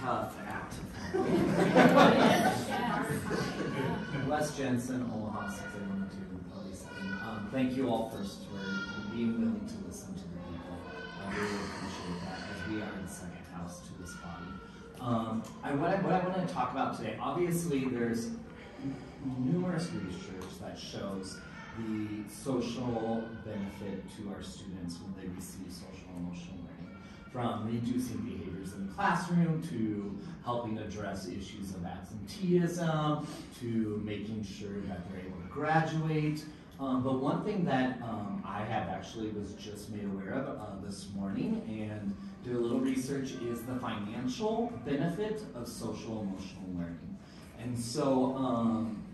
tough act. Wes Jensen, Omaha 6112, LD7. Um, thank you all first for being willing to listen to the people. I really appreciate that as we are the second house to this body. Um, I, what, I, what I want to talk about today, obviously there's numerous research that shows the social benefit to our students when they receive social emotional learning. From reducing behaviors in the classroom to helping address issues of absenteeism to making sure that they're able to graduate. Um, but one thing that um, I have actually was just made aware of uh, this morning and did a little research is the financial benefit of social emotional learning. And so um,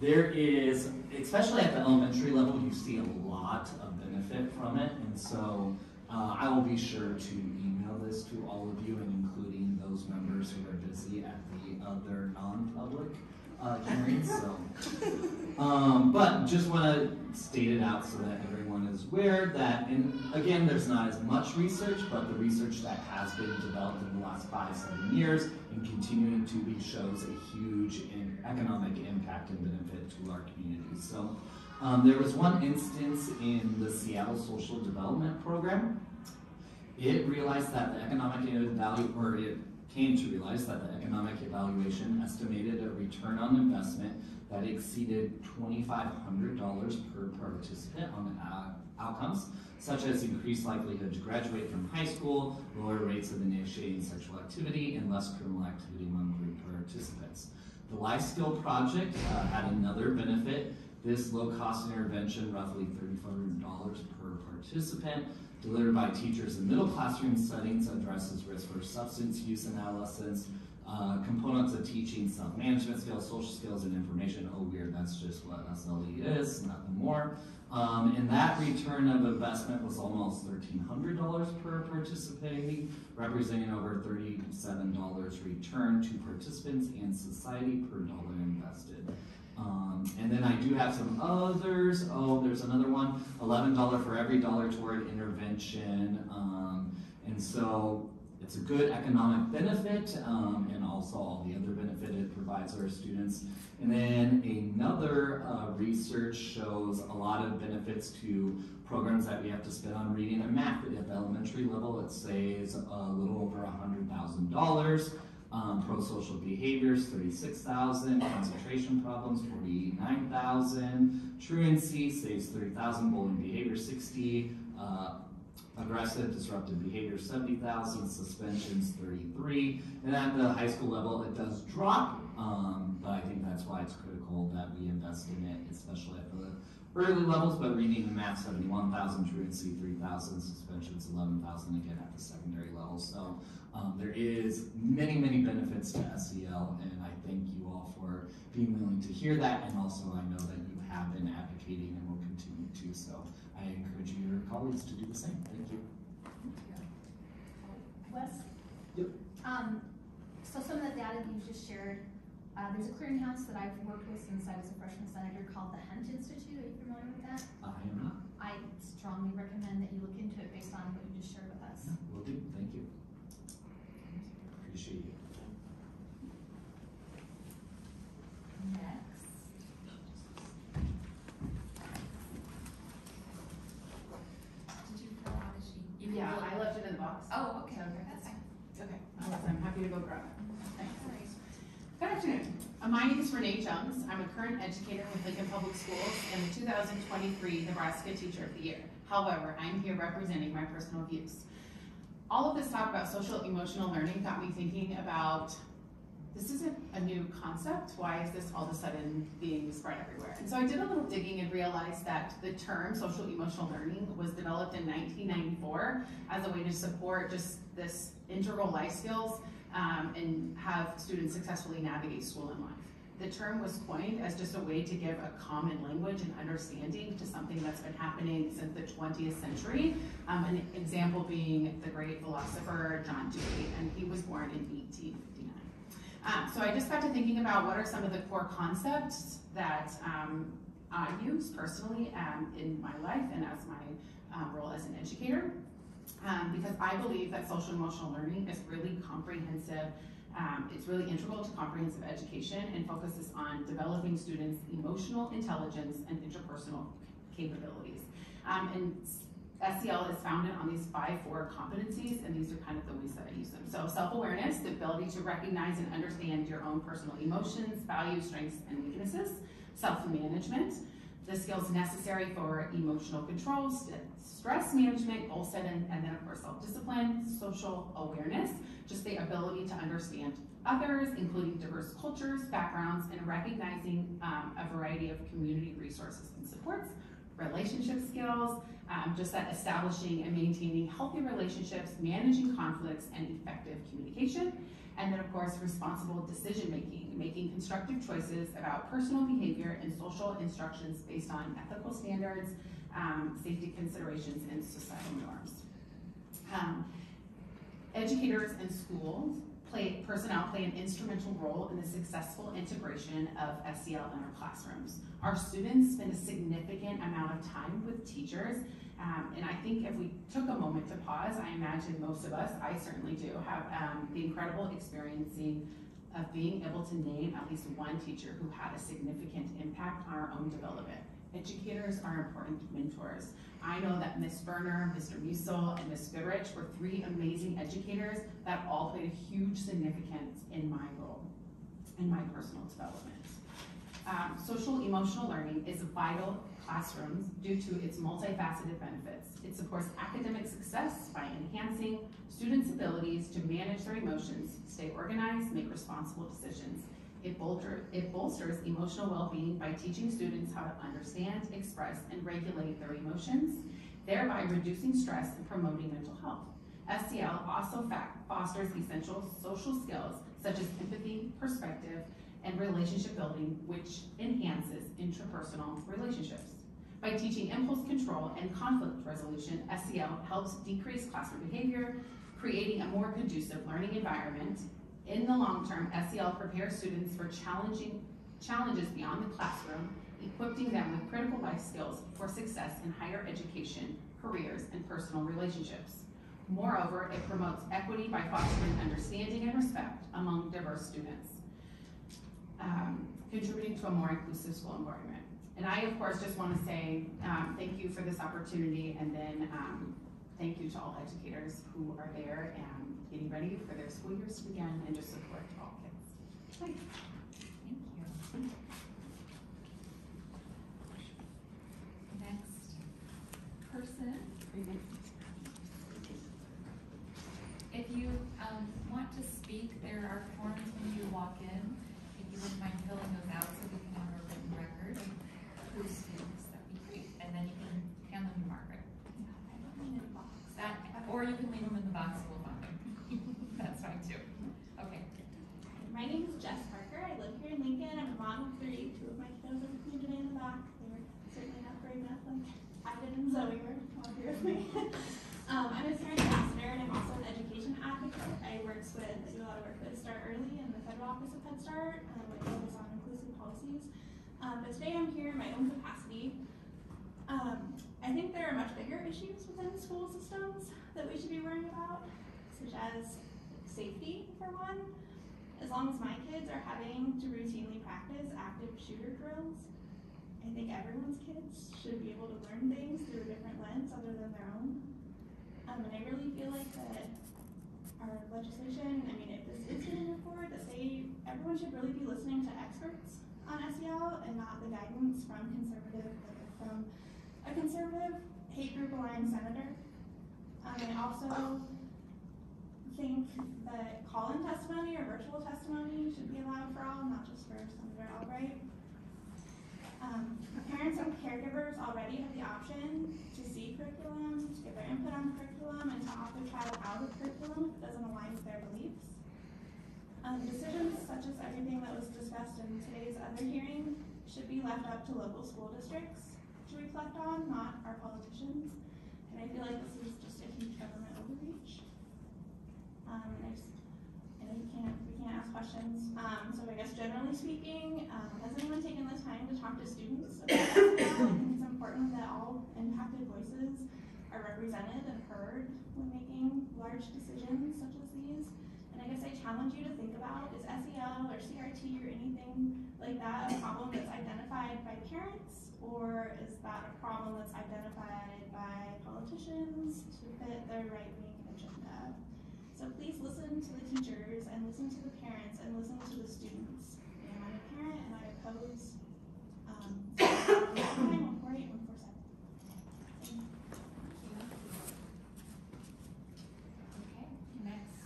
there is, especially at the elementary level, you see a lot of benefit from it. And so uh, I will be sure to this to all of you and including those members who are busy at the other non-public uh, hearings. So, um, but just want to state it out so that everyone is aware that, and again, there's not as much research, but the research that has been developed in the last five, seven years and continuing to be shows a huge economic impact and benefit to our communities. So. Um, there was one instance in the Seattle Social Development Program. It realized that the economic value, or it came to realize that the economic evaluation estimated a return on investment that exceeded $2,500 per participant on outcomes, such as increased likelihood to graduate from high school, lower rates of initiating sexual activity, and less criminal activity among group participants. The Life Skill Project uh, had another benefit this low-cost intervention, roughly $3,400 per participant, delivered by teachers in middle classroom settings, addresses risk for substance use in adolescents, uh, components of teaching self-management skills, social skills, and information. Oh, weird, that's just what SLE is, nothing more. Um, and that return of investment was almost $1,300 per participating, representing over $37 return to participants and society per dollar invested. Um, and then I do have some others. Oh, there's another one, $11 for every dollar toward intervention. Um, and so it's a good economic benefit um, and also all the other benefit it provides our students. And then another uh, research shows a lot of benefits to programs that we have to spend on reading and math at the elementary level. It saves a little over $100,000. Um, pro-social behaviors, 36,000. Concentration problems, 49,000. Truancy saves 30,000. Bullying behavior, 60. Uh, aggressive, disruptive behavior, 70,000. Suspensions, 33. And at the high school level, it does drop, um, but I think that's why it's critical that we invest in it, especially at the early levels, but reading and math, 71,000, truancy, 3,000, suspensions, 11,000, again at the secondary level. So um, there is many, many benefits to SEL, and I thank you all for being willing to hear that, and also I know that you have been advocating and will continue to, so I encourage you, your colleagues to do the same. Thank you. Wes? Yep. Um, so some of the data that you just shared, uh, there's a clearinghouse that I've worked with since I was a freshman senator called the Hunt Institute. Are you familiar with that? I am not. I strongly recommend that you look into it based on what you just shared with us. No, will do. Thank you. Appreciate you. Next. Did you fill out a sheet? You can Yeah, fill- I left it in the box. Oh, okay, okay, that's fine. Okay, I'm happy to go grab it. Good afternoon. Uh, My name is Renee Jones. I'm a current educator with Lincoln Public Schools and the 2023 Nebraska Teacher of the Year. However, I'm here representing my personal views. All of this talk about social emotional learning got me thinking about this isn't a new concept. Why is this all of a sudden being spread everywhere? And so I did a little digging and realized that the term social emotional learning was developed in 1994 as a way to support just this integral life skills um, and have students successfully navigate school and life. The term was coined as just a way to give a common language and understanding to something that's been happening since the 20th century. Um, an example being the great philosopher John Dewey, and he was born in 1859. Um, so I just got to thinking about what are some of the core concepts that um, I use personally um, in my life and as my um, role as an educator. Um, because I believe that social emotional learning is really comprehensive Um, it's really integral to comprehensive education and focuses on developing students' emotional intelligence and interpersonal capabilities. Um, and SEL is founded on these five four competencies, and these are kind of the ways that I use them. So self-awareness, the ability to recognize and understand your own personal emotions, values, strengths, and weaknesses. Self-management, the skills necessary for emotional control, st- stress management, goal setting, and then of course self-discipline, social awareness, just the ability to understand others, including diverse cultures, backgrounds, and recognizing um, a variety of community resources and supports, relationship skills, um, just that establishing and maintaining healthy relationships, managing conflicts, and effective communication. And then, of course, responsible decision making, making constructive choices about personal behavior and social instructions based on ethical standards, um, safety considerations, and societal norms. Um, educators and schools play, personnel play an instrumental role in the successful integration of SEL in our classrooms. Our students spend a significant amount of time with teachers, um, and I think if we took a moment to pause, I imagine most of us, I certainly do, have um, the incredible experiencing of being able to name at least one teacher who had a significant impact on our own development. Educators are important mentors. I know that Miss Berner, Mr. Musil, and Miss Goodrich were three amazing educators that all played a huge significance in my role, in my personal development. Um, social emotional learning is vital classrooms due to its multifaceted benefits. It supports academic success by enhancing students' abilities to manage their emotions, stay organized, make responsible decisions. It, it bolsters emotional well-being by teaching students how to understand, express, and regulate their emotions, thereby reducing stress and promoting mental health. SEL also fosters essential social skills such as empathy, perspective, and relationship building, which enhances interpersonal relationships. By teaching impulse control and conflict resolution, SEL helps decrease classroom behavior, creating a more conducive learning environment. In the long term, SEL prepares students for challenging challenges beyond the classroom, equipping them with critical life skills for success in higher education, careers, and personal relationships. Moreover, it promotes equity by fostering understanding and respect among diverse students um, contributing to a more inclusive school environment. And I, of course, just want to say um, thank you for this opportunity, and then um, thank you to all educators who are there and getting ready for their school years to begin, and just support all kids. Thank you. Next person. If you, um, want to speak, there are forms when you walk in. If you wouldn't mind filling those out so we can have a written record of who speaks, that'd be great. And then you can hand them to Margaret. That, or you can leave them in the box, we'll find them. That's fine too. Okay. My name is Jess Parker. I live here in Lincoln. I'm a mom of three. Two of my kiddos are with me today in the back. They were certainly not brave enough like Aiden and Zoe were all here with me. um, I'm a parent ambassador and I'm also an education advocate. I work with, I do a lot of work with Start Early and the Federal Office of Head Start, um, which focus on inclusive policies. Um, but today I'm here in my own capacity. Um, I think there are much bigger issues within the school systems that we should be worrying about, such as safety, for one. As long as my kids are having to routinely practice active shooter drills, I think everyone's kids should be able to learn things through a different lens other than their own. Um, and I really feel like that our legislation, I mean, if this is getting moved forward, that state, everyone should really be listening to experts on SEL and not the guidance from conservative, like from a conservative hate group aligned senator. Um, I also think that call-in testimony or virtual testimony should be allowed for all, not just for Senator Albrecht. Um, parents and caregivers already have the option to see curriculum, to give their input on curriculum, and to opt their child out of curriculum if it doesn't align with their beliefs. Um, decisions such as everything that was discussed in today's other hearing should be left up to local school districts to reflect on, not our politicians. And I feel like this is huge government overreach. Um, and know can't, we can't ask questions. Um, so I guess generally speaking, um, has anyone taken the time to talk to students about? I think it's important that all impacted voices are represented and heard when making large decisions such as these. And I guess I challenge you to think about, is SEL or CRT or anything like that a problem that's identified by parents? Or is that a problem that's identified by politicians to fit their right-wing agenda? So please listen to the teachers and listen to the parents and listen to the students. And I'm a parent and I oppose, um, one four eight, one four seven. Okay, next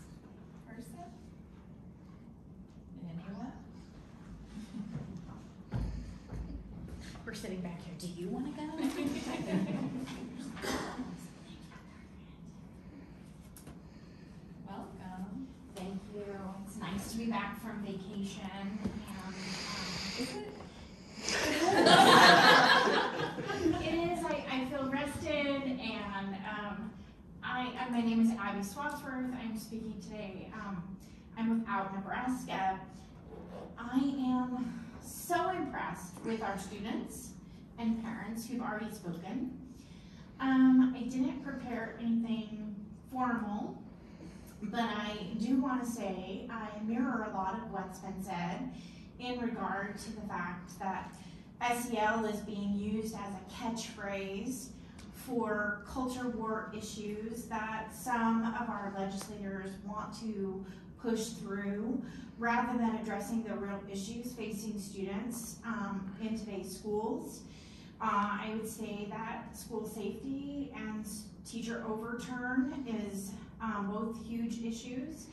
person? Anyone? We're sitting back here. Do you want to go? Welcome. Thank you. It's nice to be back from vacation. And, Is it? um, it is. I, I feel rested, and um, I, uh, my name is Abbi Swatsworth. I'm speaking today. Um, I'm with OutNebraska. I am so impressed with our students and parents who've already spoken. Um, I didn't prepare anything formal, but I do want to say I mirror a lot of what's been said in regard to the fact that SEL is being used as a catchphrase for culture war issues that some of our legislators want to push through rather than addressing the real issues facing students um, in today's schools. Uh, I would say that school safety and teacher overturn is um, both huge issues.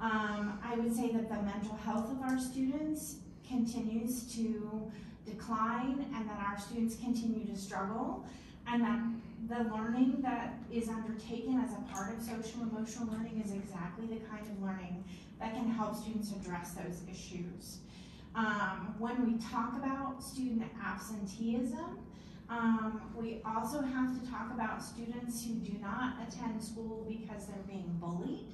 Um, I would say that the mental health of our students continues to decline and that our students continue to struggle and that the learning that is undertaken as a part of social emotional learning is exactly the kind of learning that can help students address those issues. Um, when we talk about student absenteeism, um, we also have to talk about students who do not attend school because they're being bullied.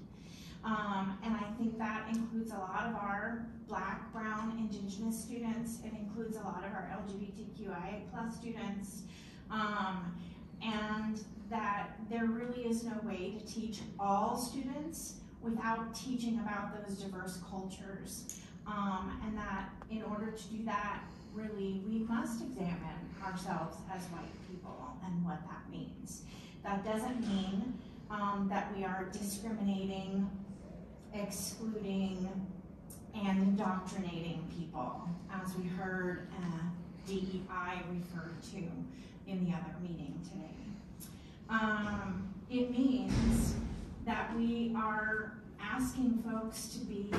Um, and I think that includes a lot of our black, brown, indigenous students. It includes a lot of our LGBTQIA plus students. Um, and that there really is no way to teach all students without teaching about those diverse cultures. Um, and that in order to do that, really, we must examine ourselves as white people and what that means. That doesn't mean um, that we are discriminating, excluding, and indoctrinating people, as we heard uh, DEI referred to in the other meeting today. Um, it means that we are asking folks to be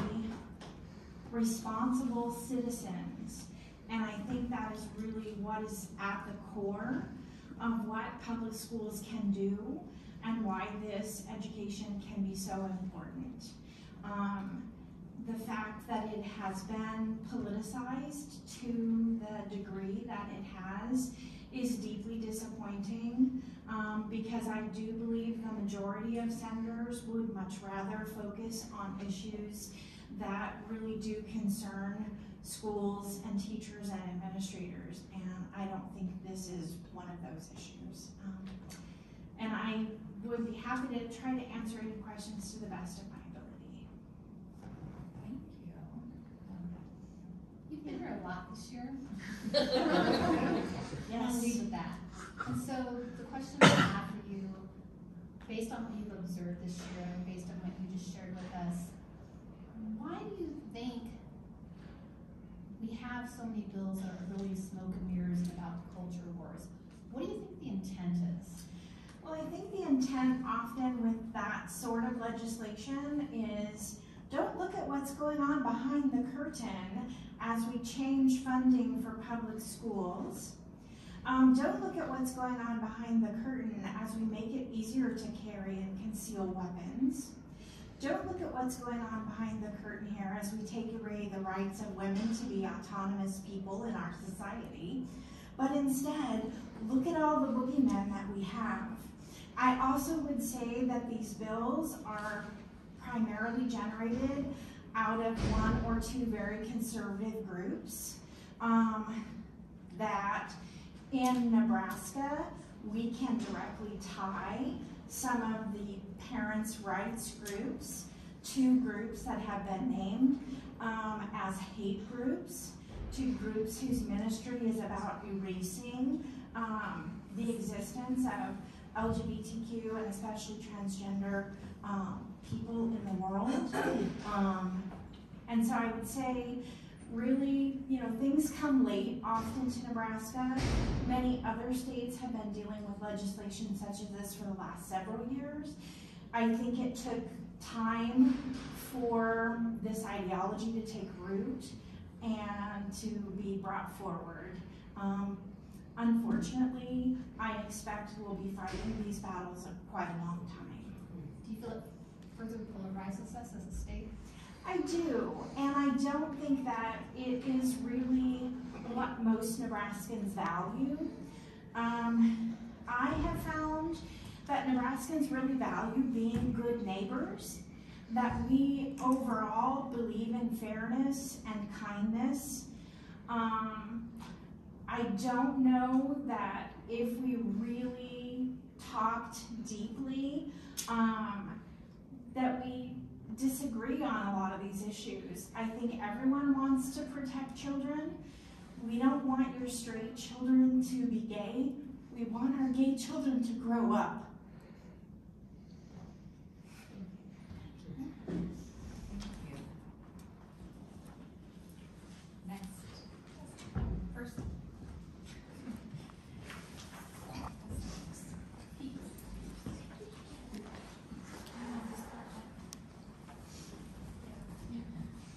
responsible citizens. And I think that is really what is at the core of what public schools can do and why this education can be so important. Um, the fact that it has been politicized to the degree that it has is deeply disappointing um, because I do believe the majority of senators would much rather focus on issues that really do concern schools and teachers and administrators, and I don't think this is one of those issues. Um, and I would be happy to try to answer any questions to the best of my ability. Thank you. Um, You've been here a lot this year. Yes. I'll lead with that. And so the question I have for you, based on what you've observed this year and based on what you just shared with us, why do you think we have so many bills that are really smoke and mirrors about the culture wars? What do you think the intent is? Well, I think the intent often with that sort of legislation is don't look at what's going on behind the curtain as we change funding for public schools. Um, don't look at what's going on behind the curtain as we make it easier to carry and conceal weapons. Don't look at what's going on behind the curtain here as we take away the rights of women to be autonomous people in our society. But instead, look at all the boogeymen that we have. I also would say that these bills are primarily generated out of one or two very conservative groups um, that in Nebraska, we can directly tie some of the parents' rights groups two groups that have been named um, as hate groups, two groups whose ministry is about erasing um, the existence of LGBTQ and especially transgender um, people in the world. Um, and so I would say, really, you know, things come late often to Nebraska. Many other states have been dealing with legislation such as this for the last several years. I think it took time for this ideology to take root and to be brought forward. Um, unfortunately, I expect we'll be fighting these battles for quite a long time. Do you feel it further polarizes us as a state? I do, and I don't think that it is really what most Nebraskans value. Um, I have found that Nebraskans really value being good neighbors, that we overall believe in fairness and kindness. Um, I don't know that if we really talked deeply, um, disagree on a lot of these issues. I think everyone wants to protect children. We don't want your straight children to be gay. We want our gay children to grow up. Thank you. Next. First.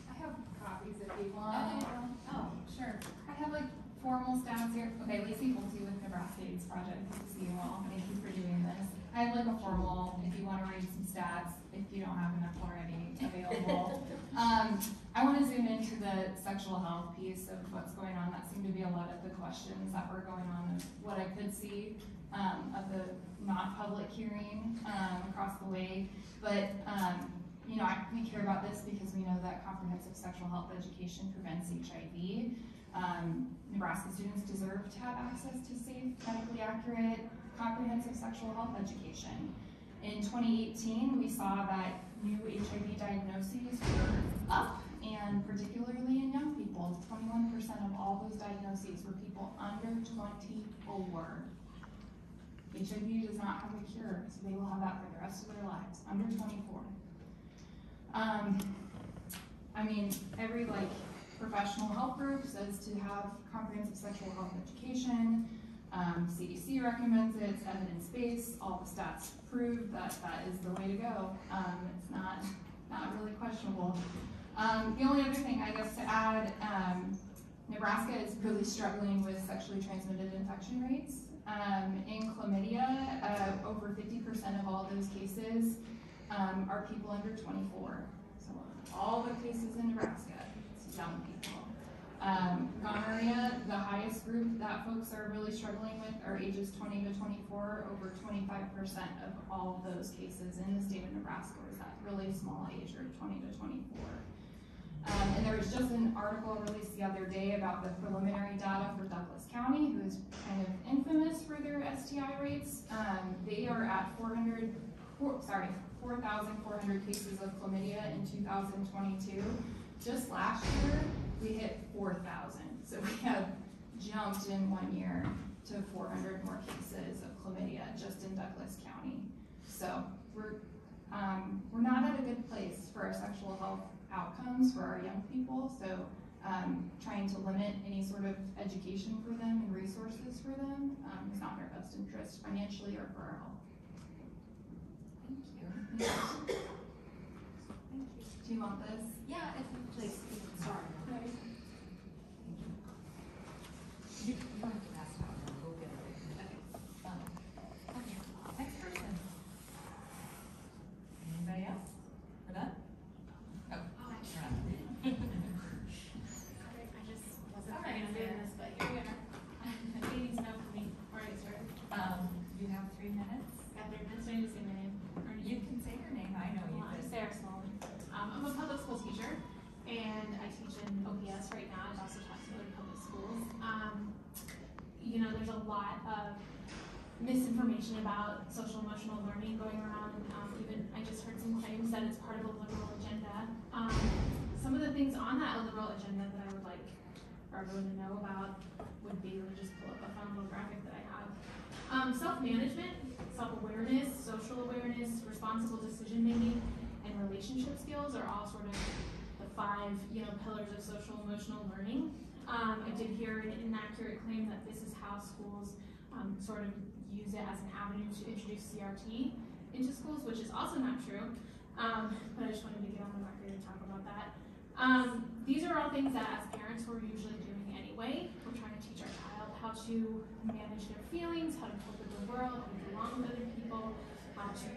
I have copies if you want. Oh, sure. I have like formal stats here. Okay, Lacey Holtz with Nebraska AIDS Project. Good to see you all. Thank you for doing this. I have like a formal, if you wanna read some stats, if you don't have enough already available. Um, I wanna zoom into the sexual health piece of what's going on. That seemed to be a lot of the questions that were going on of what I could see, um, of the not public hearing, um, across the way. But, um, you know, I, we care about this because we know that comprehensive sexual health education prevents HIV. Um, Nebraska students deserve to have access to safe, medically accurate, comprehensive sexual health education. In 2018, we saw that new HIV diagnoses were up, and particularly in young people. 21% of all those diagnoses were people under 24. HIV does not have a cure, so they will have that for the rest of their lives, under 24. Um, I mean, every like professional health groups says to have comprehensive sexual health education. Um, CDC recommends it, it's evidence-based, all the stats prove that that is the way to go. Um, it's not, not really questionable. Um, the only other thing I guess to add, um, Nebraska is really struggling with sexually transmitted infection rates. Um, in chlamydia, uh, over 50% of all those cases um, are people under 24. So all the cases in Nebraska, young people. Um, gonorrhea, the highest group that folks are really struggling with are ages 20 to 24. Over 25% of all of those cases in the state of Nebraska is that really small age group, 20 to 24. Um, and there was just an article released the other day about the preliminary data for Douglas County, who is kind of infamous for their STI rates. Um, they are at 400, four, sorry, 4,400 cases of chlamydia in 2022. Just last year, we hit 4,000. So we have jumped in one year to 400 more cases of chlamydia just in Douglas County. So we're um, we're not at a good place for our sexual health outcomes for our young people. So um, trying to limit any sort of education for them and resources for them um, is not in our best interest financially or for our health. Thank you. Thank. Do you want this? Yeah, if you please, sorry. You, you don't have to pass it out, no, we'll get it. Um, Okay. Next person. Anybody else? We're done? Oh, Hi. you're on. Sorry, I just wasn't planning on doing this, but here we are. Meeting's now for me, already started. Um, you have three minutes. Got there, minutes, I need to say my name. Or You can say your name. I know you. Well, I'm but- Sarah Smallman. Um, I'm a public school teacher, and I teach in OPS right now. I've also taught some other public schools. Um, you know, there's a lot of misinformation about social emotional learning going around. Um, even I just heard some claims that it's part of a liberal agenda. Um, some of the things on that liberal agenda that I would like for everyone to know about would be let me just pull up a fun little graphic that I have. Um, self-management, self-awareness, social awareness, responsible decision making, and relationship skills are all sort of the five, you know, pillars of social emotional learning. Um, I did hear an inaccurate claim that this is how schools um, sort of use it as an avenue to introduce CRT into schools, which is also not true. Um, but I just wanted to get on the record and talk about that. Um, these are all things that as parents we're usually doing anyway. We're trying to teach our child how to manage their feelings, how to cope with the world, how to get along with other people, how to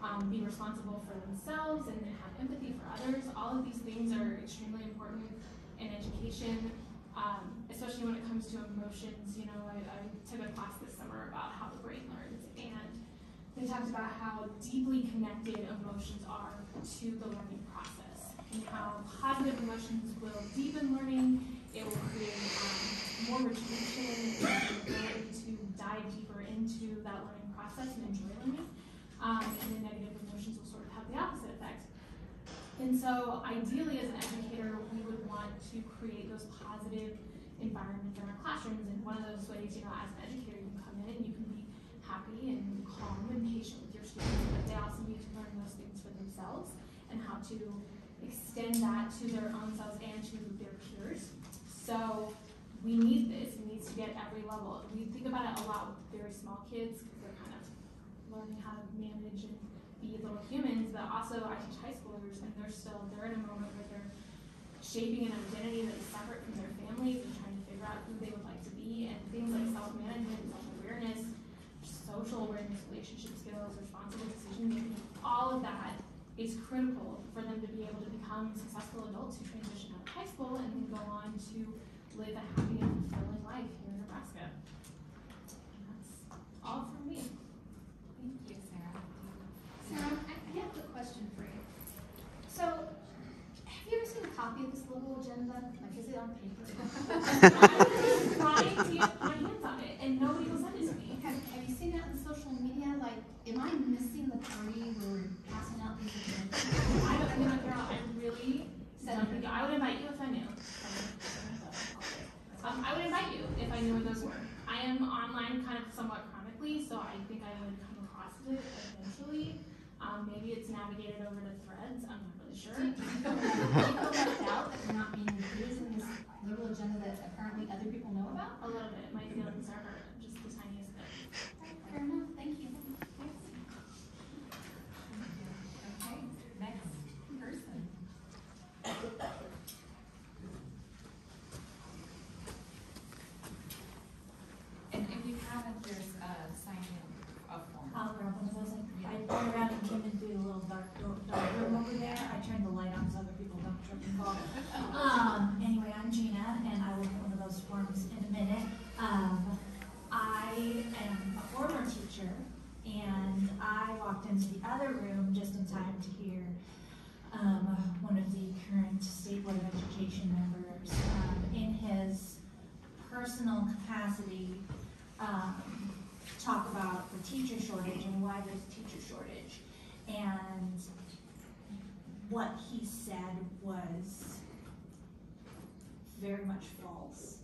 um, be responsible for themselves and have empathy for others. All of these things are extremely important in education, um, especially when it comes to emotions. You know, I, I took a class this summer about how the brain learns, and they talked about how deeply connected emotions are to the learning process, and how positive emotions will deepen learning. It will create um, more retention and the ability to dive deeper into that learning process and enjoy learning. Um, and then negative emotions will sort of have the opposite. And so, ideally, as an educator, we would want to create those positive environments in our classrooms. And one of those ways, you know, as an educator, you can come in and you can be happy and calm and patient with your students, but they also need to learn those things for themselves and how to extend that to their own selves and to their peers. So, we need this. It needs to be at every level. We think about it a lot with very small kids because they're kind of learning how to manage and little humans, but also I teach high schoolers and they're still they're in a moment where they're shaping an identity that is separate from their families and trying to figure out who they would like to be and things like self-management, self-awareness, social awareness, relationship skills, responsible decision making, all of that is critical for them to be able to become successful adults who transition out of high school and then go on to live a happy and fulfilling life here in Nebraska. And that's all from me. Thank you, Sarah. Sarah, I have a question for you. So, have you ever seen a copy of this little agenda? Like, is it on paper? I'm trying to get my hands on it, and nobody will send it to me. Have, have you seen it on social media? Like, am I missing the party where we're passing out these agendas? I don't, I mean, girl, I really I would invite you if I knew. Um, I would invite you if I knew where those were. I am online kind of somewhat chronically, so I think I would come across it eventually. Um, maybe it's navigated over to threads, I'm not really sure. Feel left out that you're not being included in this little agenda that apparently other people know about? A little bit, my feelings are hurt, just the tiniest bit. Fair enough, thank you. Okay, next person. And if you haven't, there's a sign in a form. I'll grab one of those. I I turned around and came into a little dark, door- dark room over there. I turned the light on so other people Um, anyway, I'm Gina and I will one of those forms in a minute. Um, I am a former teacher and I walked into the other room just in time to hear um, one of the current State Board of Education members, um, in his personal capacity, um, talk about the teacher shortage and why there's a teacher shortage. And what he said was very much false.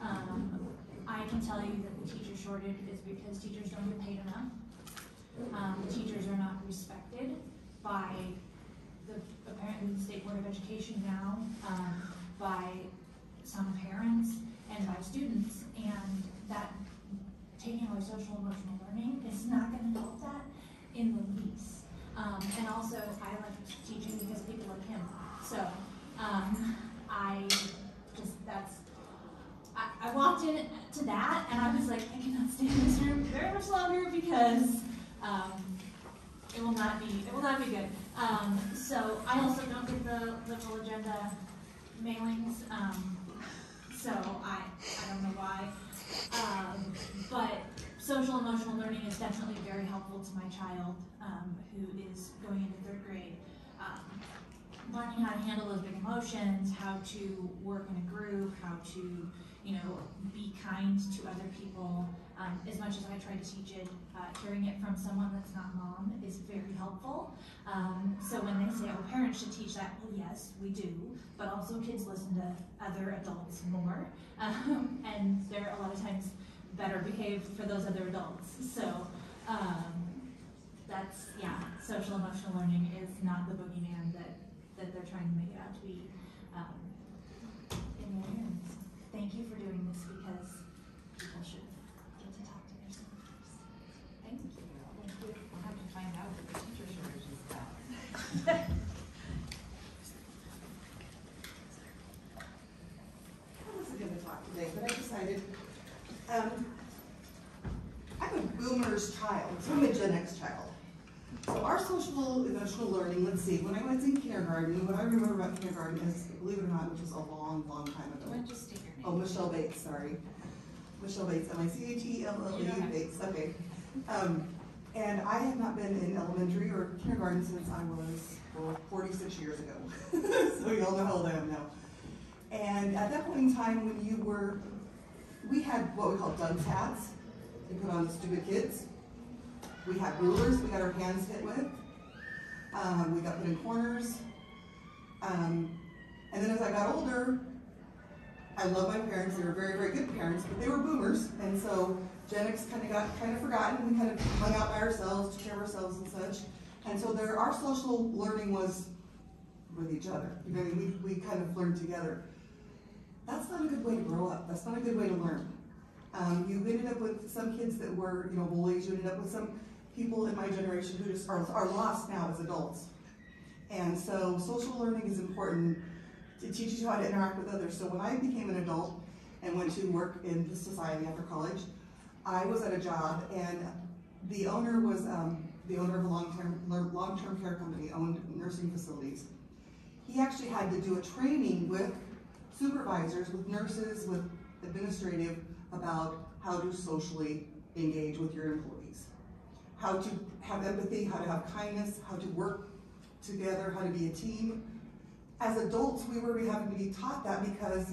Um, I can tell you that the teacher shortage is because teachers don't get paid enough. Um, teachers are not respected by the, apparently the State Board of Education now, um, by some parents and by students. And that taking away social emotional learning is not gonna help that in the least. Um, and also, I like teaching because people like him. So, um, I just, that's, I, I walked in to that and I was like, I cannot stay in this room very much longer because, um, it will not be, it will not be good. Um, so I also don't get the liberal agenda mailings, um, so I, I don't know why. Um, but social emotional learning is definitely very helpful to my child, um, who is going into third grade. Um, learning how to handle those big emotions, how to work in a group, how to, you know, be kind to other people. Um, as much as I try to teach it, uh, hearing it from someone that's not mom is very helpful. Um, so when they say, oh, parents should teach that, well, yes, we do, but also kids listen to other adults more. Um, and there are a lot of times better behaved for those other adults. So, um, that's, yeah, social emotional learning is not the boogeyman that, that they're trying to make it out to be. Um, in the end, thank you for doing this because people should get to talk to their siblings. Thank you. Thank you. We'll have to find out what the teacher shortage is about. I wasn't gonna talk today, but I decided, um, I'm a boomer's child, so I'm a Gen X child. So our social emotional learning, let's see, when I was in kindergarten, what I remember about kindergarten is, believe it or not, which was a long, long time ago. state your name? Oh, Michelle Bates, sorry. Michelle Bates, M I C H E L L You E don't have to. Bates, okay. Um, and I have not been in elementary or kindergarten since I was, well, forty-six years ago. So you all know how old I am now. And at that point in time, when you were, we had what we call dunce hats, you put on stupid kids. We had rulers, we got our hands hit with. Um, we got put in corners. Um, and then as I got older, I love my parents, they were very, very good parents, but they were boomers, and so Gen X kind of got kind of forgotten, we kind of hung out by ourselves, took care of ourselves and such. And so there, our social learning was with each other, you know, we, we kind of learned together. That's not a good way to grow up, that's not a good way to learn. Um, you ended up with some kids that were, you know, bullies, you ended up with some people in my generation who just are, are lost now as adults. And so social learning is important it teaches you how to interact with others. So when I became an adult and went to work in the society after college, I was at a job and the owner was um, the owner of a long-term long-term care company, owned nursing facilities. He actually had to do a training with supervisors, with nurses, with administrative about how to socially engage with your employees, how to have empathy, how to have kindness, how to work together, how to be a team as adults, we were having to be taught that because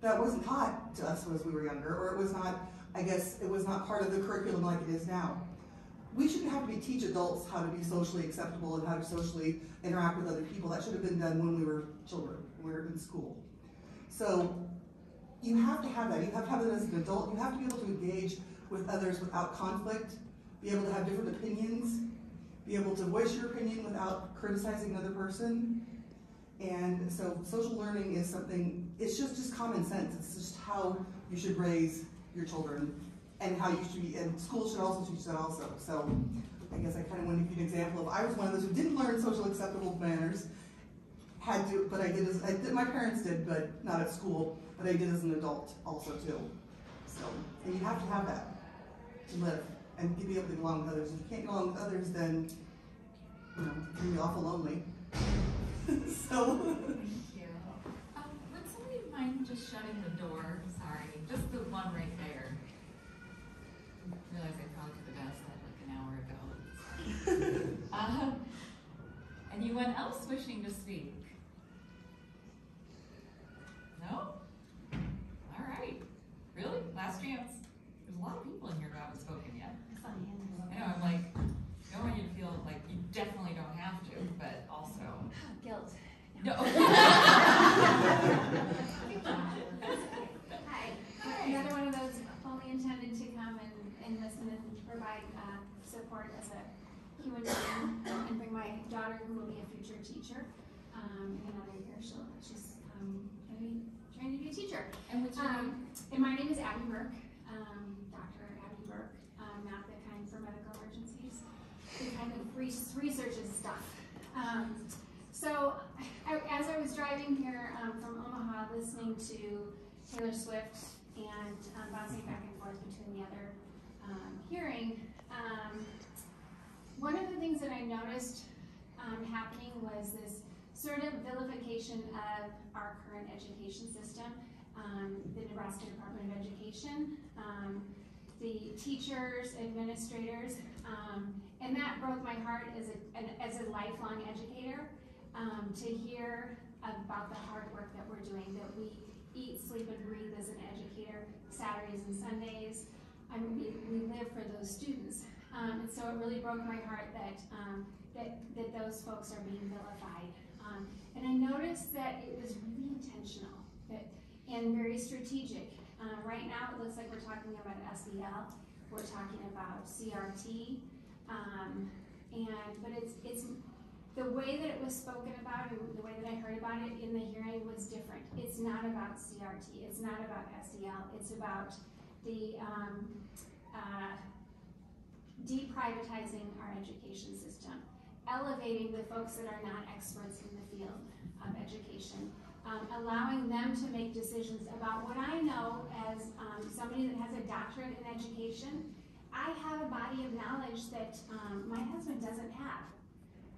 that wasn't taught to us as we were younger, or it was not, I guess, it was not part of the curriculum like it is now. We shouldn't have to be teach adults how to be socially acceptable and how to socially interact with other people. That should have been done when we were children, when we were in school. So you have to have that. You have to have it as an adult. You have to be able to engage with others without conflict, be able to have different opinions, be able to voice your opinion without criticizing another person. And so social learning is something, it's just, just common sense. It's just how you should raise your children and how you should be, and schools should also teach that also. So I guess I kind of want to give you an example of, I was one of those who didn't learn social acceptable manners, had to, but I did as, I did, my parents did, but not at school, but I did as an adult also too. So, and you have to have that to live and to be able to get along with others. If you can't get along with others, then, you know, you'll be awful lonely. so, Thank you. Um, would somebody mind just shutting the door? Sorry, just the one right there. Realize I probably could have asked that like an hour ago. Um, anyone else wishing to speak? No? All right. Really? Last chance. There's a lot of people in here who haven't spoken yet. I know, I'm like, I don't want you to feel like you definitely don't have to, but also. Guilt. No. Hi, another one of those only intended to come and, and listen and provide, uh, support as a human being and bring my daughter, who will be a future teacher, um, in another year, she'll, she's, um, gonna be trying to be a teacher. And what's your name? And my name is Abby Burke, um, Dr. Abby Burke, um, not the kind for medical emergencies, the kind of re- researches stuff. Um, so, I, as I was driving here um, from Omaha, listening to Taylor Swift and um, bouncing back and forth between the other um, hearing, um, one of the things that I noticed um, happening was this sort of vilification of our current education system, um, the Nebraska Department of Education, um, the teachers, administrators, um, and that broke my heart as a, as a lifelong educator um, to hear about the hard work that we're doing, that we eat, sleep, and breathe as an educator, Saturdays and Sundays. I mean, we, we live for those students. Um, and so it really broke my heart that, um, that, that those folks are being vilified. Um, and I noticed that it was really intentional and very strategic. Uh, right now, it looks like we're talking about SEL, we're talking about CRT, um, and but it's it's the way that it was spoken about and the way that I heard about it in the hearing was different. It's not about CRT. It's not about SEL. It's about the um, uh, deprivatizing our education system, elevating the folks that are not experts in the field of education, um, allowing them to make decisions about what I know as um, somebody that has a doctorate in education. I have a body of knowledge that um, my husband doesn't have.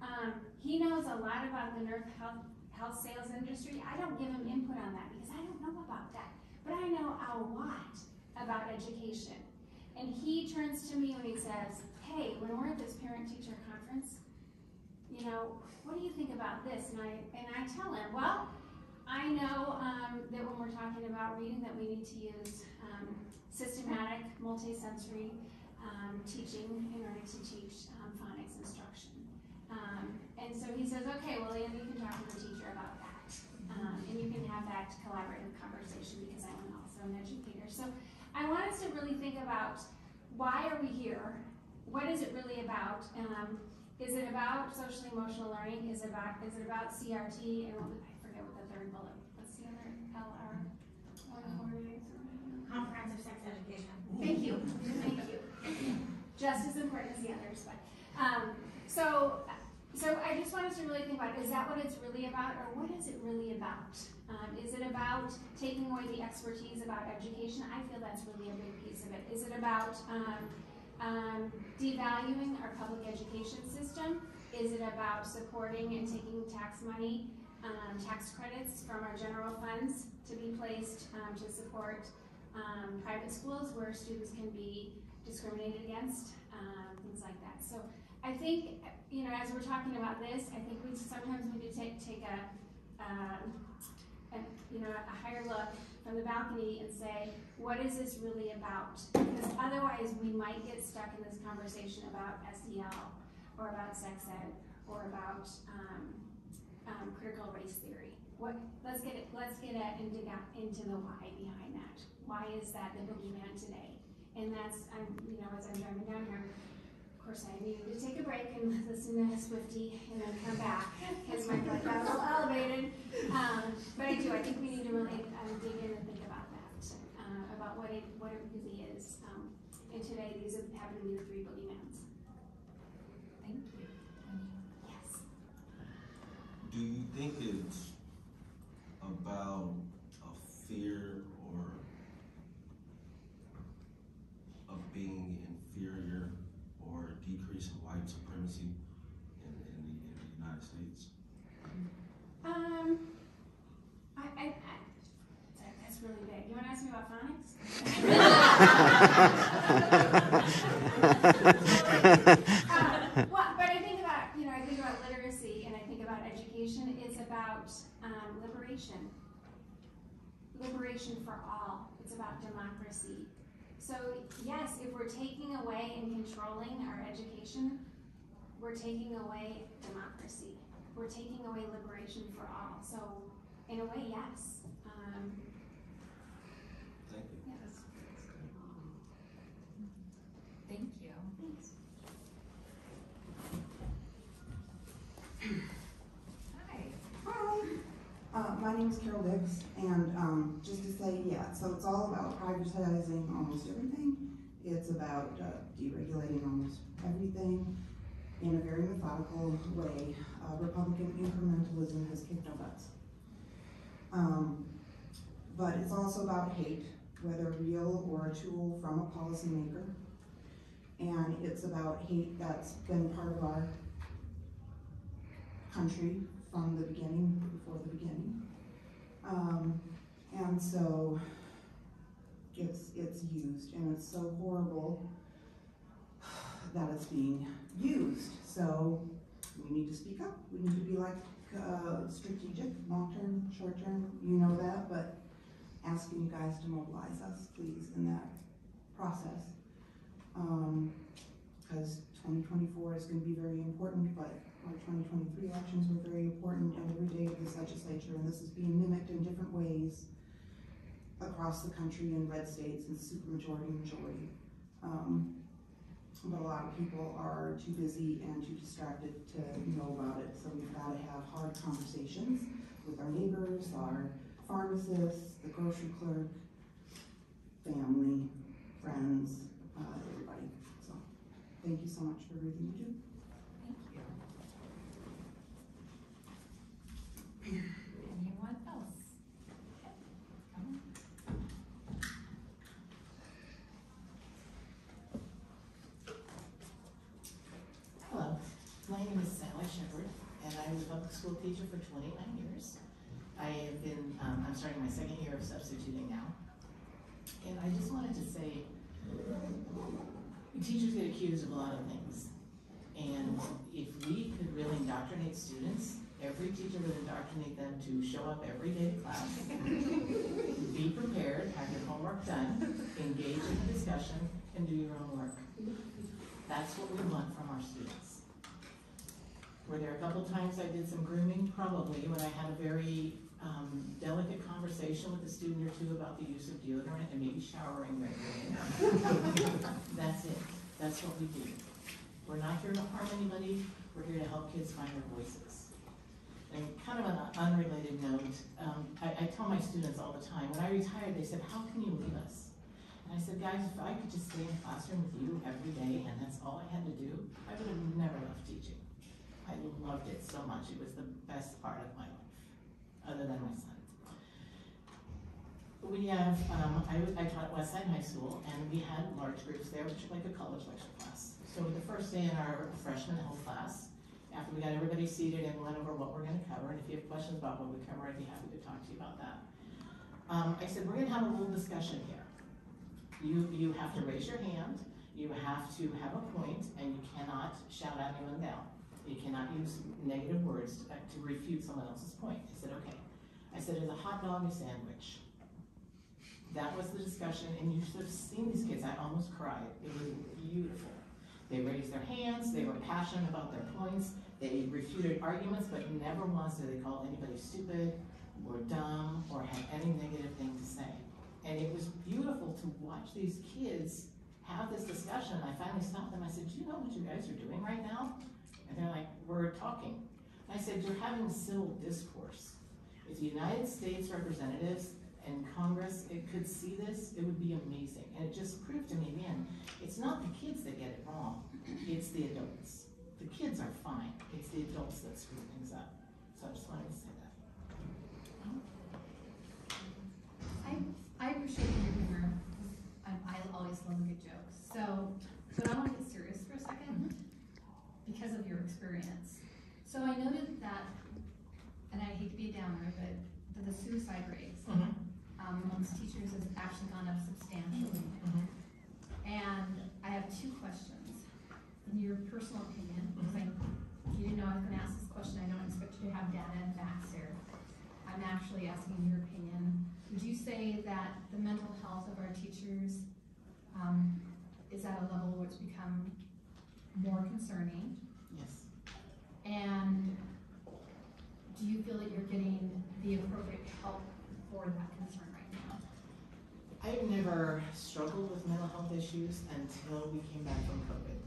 Um, he knows a lot about the nerve health, health sales industry. I don't give him input on that because I don't know about that. But I know a lot about education. And he turns to me when he says, hey, when we're at this parent-teacher conference, you know, what do you think about this? And I, and I tell him, well, I know um, that when we're talking about reading that we need to use um, systematic, multisensory um, teaching in order to teach um, phonics instruction. Um, and so he says, okay, well, then you can talk to the teacher about that. Um, and you can have that collaborative conversation because I'm also an educator. So I want us to really think about why are we here? What is it really about? Um, is it about social emotional learning? Is it about is it about CRT? And what, I forget what the third bullet. What's the other LR? Comprehensive sex education. Thank you. Thank you. Just as important as the others, but um, so so I just want us to really think about is that what it's really about, or what is it really about? Um, is it about taking away the expertise about education? I feel that's really a big piece of it. Is it about um, um, devaluing our public education system? Is it about supporting and taking tax money, um, tax credits from our general funds to be placed um, to support um, private schools where students can be discriminated against, um, things like that. So I think, you know, as we're talking about this, I think we sometimes we need to take, take a, um, a, you know, a higher look from the balcony and say, what is this really about? Because otherwise we might get stuck in this conversation about SEL or about sex ed or about um, um, critical race theory. What, let's get it, let's get it into, into the why behind that. Why is that the boogeyman today? And that's, I'm, you know, as I'm driving down here, course I needed to take a break and listen to Swifty and then come back because my blood got a little elevated. Um, but I do, I think we need to really um, dig in and think about that, uh, about what it, what it really is. Um, and today these happen to be the three boogeymans. Thank you. Yes. Do you think it's about a fear or of being inferior or a decrease in white supremacy in, in, the, in the United States? Um, I, I, I that, that's really big. You want to ask me about phonics? uh, well, but I think about, you know, I think about literacy and I think about education. It's about um, liberation. Liberation for all. It's about democracy. So, yes, if we're taking away and controlling our education, we're taking away taking away liberation for all. So, in a way, yes. Um, Thank you. yes. Thank you. Thanks. Hi. Hi, uh, my name is Carol Dix, and um, just to say, yeah, so it's all about privatizing almost everything. It's about uh, deregulating almost everything in a very methodical way. Uh, Republican incrementalism has kicked our butts. Um, but it's also about hate, whether real or a tool from a policymaker. And it's about hate that's been part of our country from the beginning, before the beginning. Um, and so it's, it's used and it's so horrible that it's being used. So we need to speak up. We need to be like uh, strategic, long-term, short-term, you know that, but asking you guys to mobilize us, please, in that process. Um, cause twenty twenty-four is gonna be very important, but our twenty twenty-three elections were very important every day of this legislature, and this is being mimicked in different ways across the country in red states and supermajority, majority. Um, but a lot of people are too busy and too distracted to know about it, so we've gotta have hard conversations with our neighbors, our pharmacists, the grocery clerk, family, friends, uh, everybody, so, thank you so much for everything you do. Thank you. Anyone else? Okay, come on. Hello, my name is Sally Shepherd, and I was a public school teacher for twenty-nine years. I have been, um, I'm starting my second year of substituting now. And I just wanted to say, teachers get accused of a lot of things. And if we could really indoctrinate students, every teacher would indoctrinate them to show up every day to class, be prepared, have your homework done, engage in the discussion, and do your own work. That's what we want from our students. Were there a couple times I did some grooming? Probably, when I had a very um, delicate conversation with a student or two about the use of deodorant and maybe showering regularly. That's it. That's what we do. We're not here to harm anybody. We're here to help kids find their voices. And kind of an unrelated note, um, I, I tell my students all the time, when I retired, they said, how can you leave us? And I said, guys, if I could just stay in the classroom with you every day and that's all I had to do, I would have never left teaching. I loved it so much. It was the best part of my life, other than my son. We have, um, I, I taught at Westside High School and we had large groups there, which are like a college lecture class. So the first day in our freshman health class, after we got everybody seated and went over what we're gonna cover, and if you have questions about what we cover, I'd be happy to talk to you about that. Um, I said, we're gonna have a little discussion here. You, you have to raise your hand, you have to have a point, and you cannot shout at anyone down. You cannot use negative words to, to refute someone else's point. I said, okay. I said, is a hot dog a sandwich? That was the discussion, and you should have seen these kids, I almost cried. It was beautiful. They raised their hands, they were passionate about their points, they refuted arguments, but never once did they call anybody stupid or dumb or had any negative thing to say. And it was beautiful to watch these kids have this discussion. I finally stopped them. I said, Do you know what you guys are doing right now? And they're like, We're talking. I said, You're having civil discourse. If the United States representatives and Congress it could see this, it would be amazing. And it just proved to me, man, it's not the kids that get it wrong, it's the adults. The kids are fine, it's the adults that screw things up. So I just wanted to say that. I, I appreciate your humor. I, always love good joke. So, but I want to get serious for a second because of your experience. So I noted that, and I hate to be a downer, but that the suicide rates Mhm. um, amongst teachers has actually gone up substantially. Mhm. And I have two questions. In your personal opinion, because I, you didn't know I was gonna ask this question, I don't expect you to have data and facts here. I'm actually asking your opinion. Would you say that the mental health of our teachers, um, is at a level where it's become more concerning? Yes. And do you feel that you're getting the appropriate help for that concern right now? I've never struggled with mental health issues until we came back from COVID.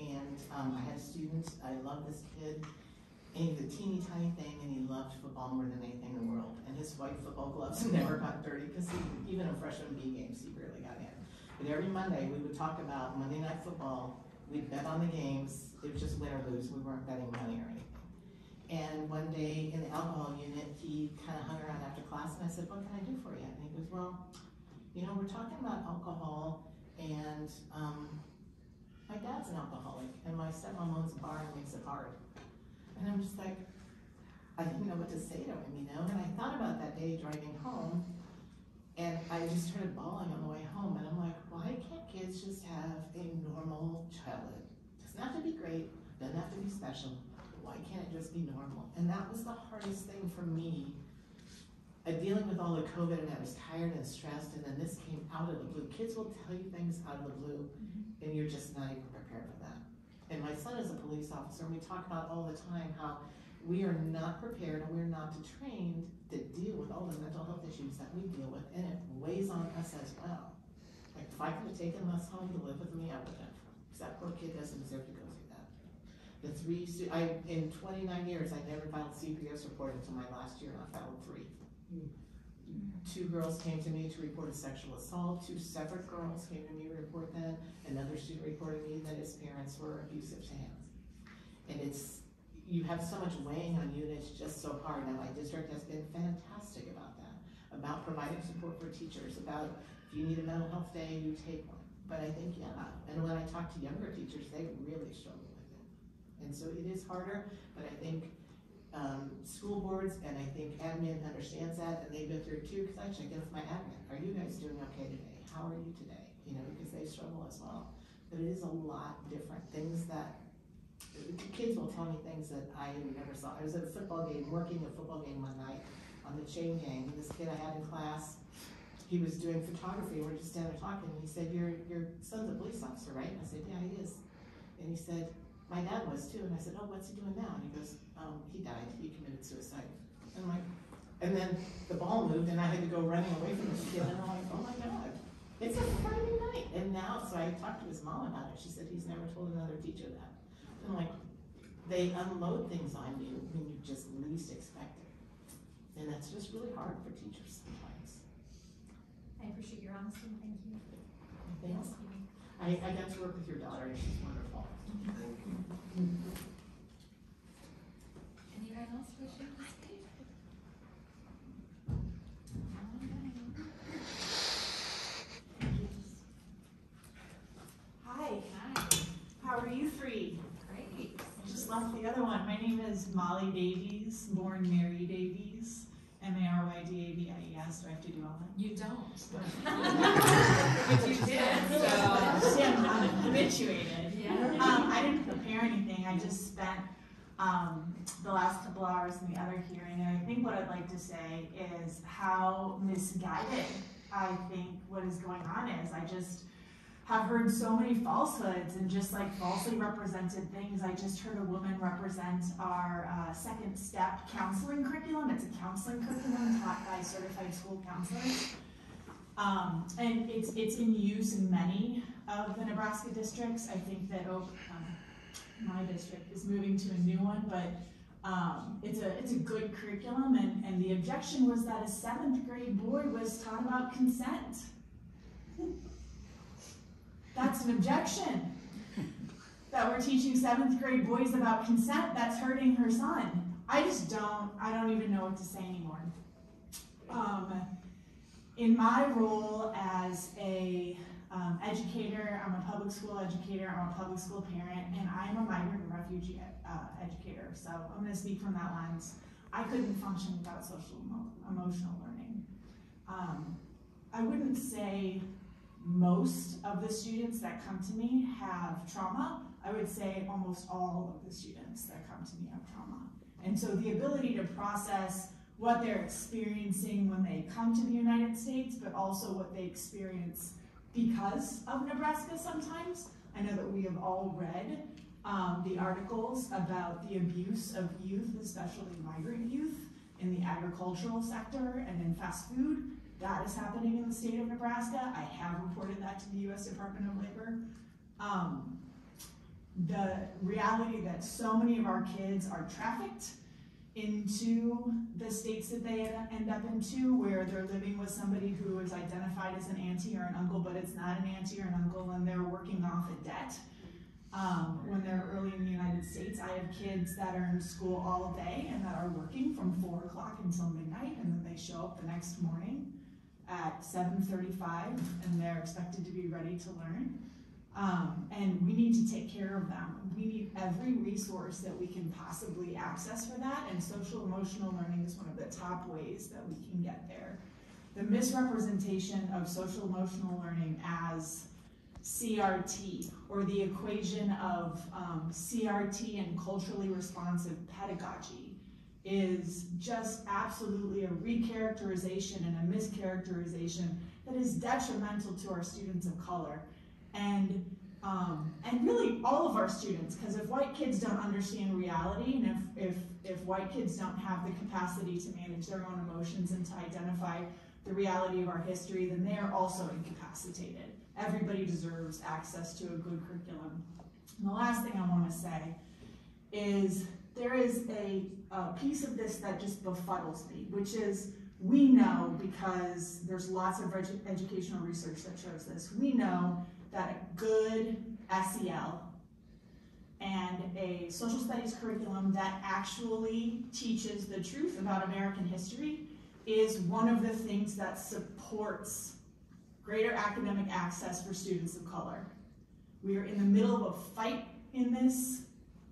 And um, I had a student, I love this kid, and he was a teeny tiny thing, and he loved football more than anything in the world. And his white football gloves never got dirty, because even in freshman B games, he barely got in. But every Monday, we would talk about Monday Night Football, we'd bet on the games, it was just win or lose, we weren't betting money or anything. And one day in the alcohol unit, he kind of hung around after class, and I said, what can I do for you? And he goes, well, you know, we're talking about alcohol, and um, my dad's an alcoholic, and my stepmom owns a bar and makes it hard. And I'm just like, I didn't know what to say to him, you know? And I thought about that day driving home, and I just started bawling on the way home, and I'm kids just have a normal childhood? Doesn't have to be great, doesn't have to be special. Why can't it just be normal? And that was the hardest thing for me. Uh, dealing with all the COVID and I was tired and stressed and then this came out of the blue. Kids will tell you things out of the blue and you're just not even prepared for that. And my son is a police officer and we talk about all the time how we are not prepared and we're not trained to deal with all the mental health issues that we deal with and it weighs on us as well. If I could have taken Les home to live with me, I would have. Because that poor kid doesn't deserve to go through that. The three, I, in twenty-nine years, I never filed CPS report until my last year and I filed three. Two girls came to me to report a sexual assault, two separate girls came to me to report that, another student reported me that his parents were abusive to him. And it's, you have so much weighing on you and it's just so hard. Now, my district has been fantastic about that, about providing support for teachers, about if you need a mental health day, you take one. But I think, yeah, and when I talk to younger teachers, they really struggle with it. And so it is harder, but I think um, school boards and I think admin understands that and they've been through too, because I check in with my admin. Are you guys doing okay today? How are you today? You know, because they struggle as well. But it is a lot different, things that, kids will tell me things that I never saw. I was at a football game, working a football game one night on the chain gang, this kid I had in class, he was doing photography, we're just standing there talking, and he said, your, your son's a police officer, right? And I said, yeah, he is. And he said, my dad was too, and I said, oh, what's he doing now? And he goes, um, he died, he committed suicide. And I'm like, and then the ball moved and I had to go running away from this kid, and I'm like, oh my God, it's a Friday night. And now, so I talked to his mom about it, she said he's never told another teacher that. I'm like, they unload things on you when you just least expect it. And that's just really hard for teachers sometimes. I appreciate your honesty, thank you. Thanks. I, I got to work with your daughter and she's wonderful. Thank you. Anyone else wishing to speak? Hi, Hi, how are you three? great. I Just left the other one. My name is Molly Davies, born Mary Davies, M A R Y D A V I E S. Do I have to do all that? You don't. But you did, so. I'm habituated. Yeah. Um, I didn't prepare anything. I just spent um, the last couple hours in the other hearing, and I think what I'd like to say is how misguided I think what is going on is. I just have heard so many falsehoods and just like falsely represented things. I just heard a woman represent our uh, second step counseling curriculum. It's a counseling curriculum taught by certified school counselors. Um, and it's, it's in use in many of the Nebraska districts. I think that oh, um, my district is moving to a new one, but um, it's a it's a good curriculum. And, and the objection was that a seventh grade boy was taught about consent. That's an objection. That we're teaching seventh grade boys about consent. That's hurting her son. I just don't. I don't even know what to say anymore. Um, in my role as a um, educator, I'm a public school educator, I'm a public school parent, and I'm a migrant and refugee uh, educator. So I'm to speak from that lens. I couldn't function without social emo- emotional learning. Um, I wouldn't say most of the students that come to me have trauma. I would say almost all of the students that come to me have trauma. And so the ability to process what they're experiencing when they come to the United States, but also what they experience because of Nebraska sometimes. I know that we have all read um, the articles about the abuse of youth, especially migrant youth, in the agricultural sector and in fast food. That is happening in the state of Nebraska. I have reported that to the U.S. Department of Labor. Um, the reality that so many of our kids are trafficked into the states that they end up into where they're living with somebody who is identified as an auntie or an uncle, but it's not an auntie or an uncle, and they're working off a debt. Um, when they're early in the United States, I have kids that are in school all day and that are working from four o'clock until midnight, and then they show up the next morning at 7:35, and they're expected to be ready to learn. Um, and we need to take care of them. We need every resource that we can possibly access for that, and social emotional learning is one of the top ways that we can get there. The misrepresentation of social emotional learning as CRT or the equation of um, CRT and culturally responsive pedagogy is just absolutely a recharacterization and a mischaracterization that is detrimental to our students of color. And um, and really all of our students because if white kids don't understand reality and if, if if white kids don't have the capacity to manage their own emotions and to identify the reality of our history then they are also incapacitated. Everybody deserves access to a good curriculum. And the last thing i want to say is there is a, a piece of this that just befuddles me which is we know because there's lots of edu- educational research that shows this we know that a good SEL and a social studies curriculum that actually teaches the truth about American history is one of the things that supports greater academic access for students of color. We are in the middle of a fight in this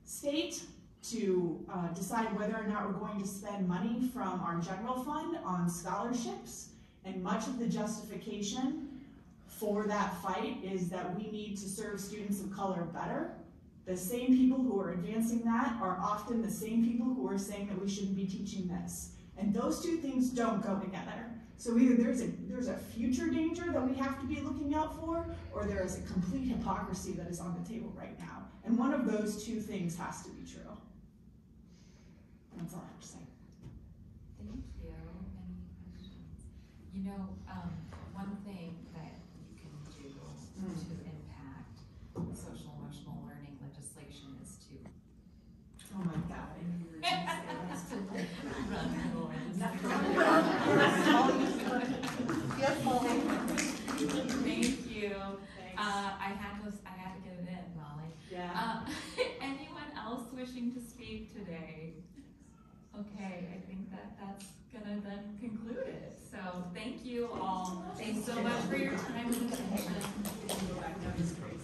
state to uh, decide whether or not we're going to spend money from our general fund on scholarships, and much of the justification for that fight is that we need to serve students of color better. The same people who are advancing that are often the same people who are saying that we shouldn't be teaching this. And those two things don't go together. So either there's a there's a future danger that we have to be looking out for, or there is a complete hypocrisy that is on the table right now. And one of those two things has to be true. That's all I have to say. Thank you. Any questions? You know, um, one thing that you can do to impact social emotional learning legislation is to Oh my god, I knew you were gonna say Yes, Molly. Thank you. Uh, I had to, I had to get it in, Molly. Yeah. Uh, anyone else wishing to speak today? Okay, I think that that's gonna then conclude it. So thank you all. Thanks so much for your time and attention.